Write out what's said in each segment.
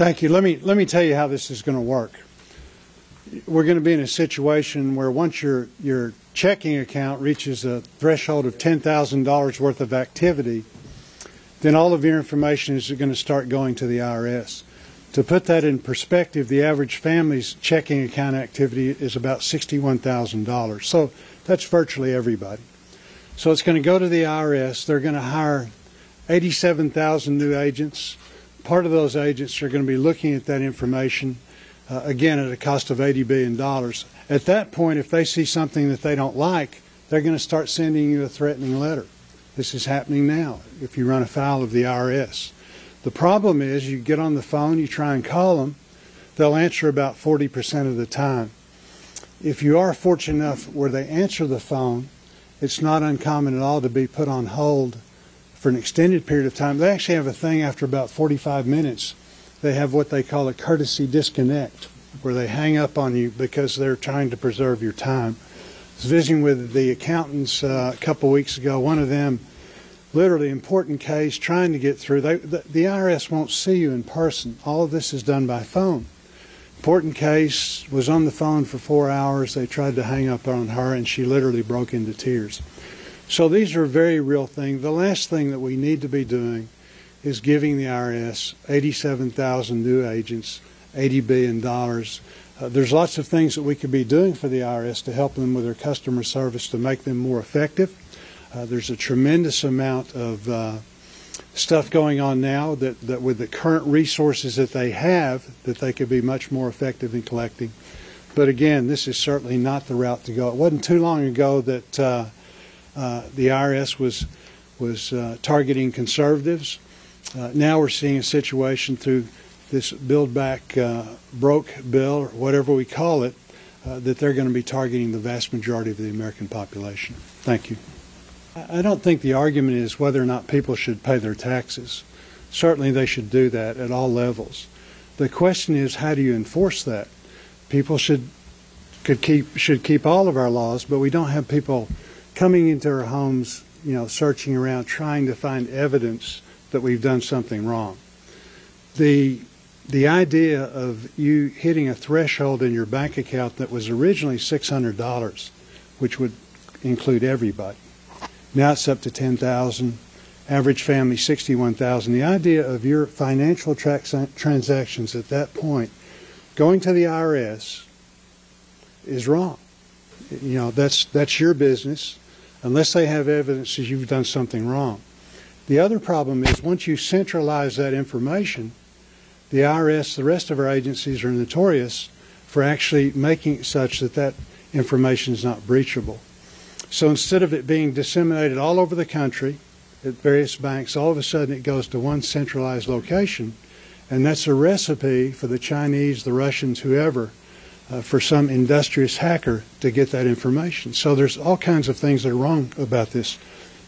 Thank you. Let me let me tell you how this is going to work. We're going to be in a situation where once your your checking account reaches a threshold of ten thousand dollars worth of activity, then all of your information is going to start going to the IRS. To put that in perspective, the average family's checking account activity is about sixty-one thousand dollars. So that's virtually everybody. So it's going to go to the IRS. They're going to hire eighty-seven thousand new agents part of those agents are going to be looking at that information, uh, again, at a cost of $80 billion. At that point, if they see something that they don't like, they're going to start sending you a threatening letter. This is happening now if you run afoul of the IRS. The problem is you get on the phone, you try and call them, they'll answer about 40% of the time. If you are fortunate enough where they answer the phone, it's not uncommon at all to be put on hold for an extended period of time. They actually have a thing after about 45 minutes. They have what they call a courtesy disconnect, where they hang up on you because they're trying to preserve your time. I was visiting with the accountants uh, a couple weeks ago. One of them, literally important case, trying to get through. They, the, the IRS won't see you in person. All of this is done by phone. Important case was on the phone for four hours. They tried to hang up on her, and she literally broke into tears. So these are very real things. The last thing that we need to be doing is giving the IRS 87,000 new agents, $80 billion. Uh, there's lots of things that we could be doing for the IRS to help them with their customer service to make them more effective. Uh, there's a tremendous amount of uh, stuff going on now that, that with the current resources that they have, that they could be much more effective in collecting. But again, this is certainly not the route to go. It wasn't too long ago that uh, the IRS was was uh, targeting conservatives. Uh, now we're seeing a situation through this Build Back uh, Broke bill, or whatever we call it, uh, that they're going to be targeting the vast majority of the American population. Thank you. I don't think the argument is whether or not people should pay their taxes. Certainly they should do that at all levels. The question is how do you enforce that? People should could keep should keep all of our laws, but we don't have people coming into our homes, you know, searching around, trying to find evidence that we've done something wrong. The the idea of you hitting a threshold in your bank account that was originally $600, which would include everybody. Now it's up to 10,000. Average family 61,000. The idea of your financial tra- transactions at that point going to the IRS is wrong. You know, that's that's your business unless they have evidence that you've done something wrong. The other problem is once you centralize that information, the IRS, the rest of our agencies are notorious for actually making it such that that information is not breachable. So instead of it being disseminated all over the country at various banks, all of a sudden it goes to one centralized location, and that's a recipe for the Chinese, the Russians, whoever, uh, for some industrious hacker to get that information. So there's all kinds of things that are wrong about this.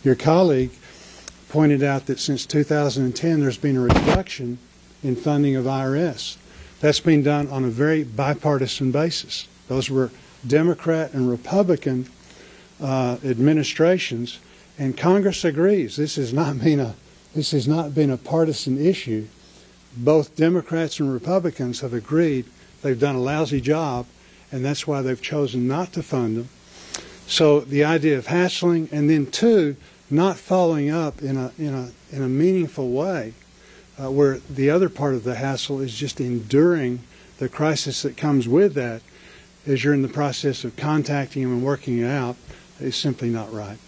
Your colleague pointed out that since 2010 there's been a reduction in funding of IRS. That's been done on a very bipartisan basis. Those were Democrat and Republican uh, administrations, and Congress agrees. This has not been a this has not been a partisan issue. Both Democrats and Republicans have agreed They've done a lousy job, and that's why they've chosen not to fund them. So the idea of hassling, and then two, not following up in a in a in a meaningful way, uh, where the other part of the hassle is just enduring the crisis that comes with that, as you're in the process of contacting them and working it out, is simply not right.